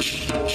Shh.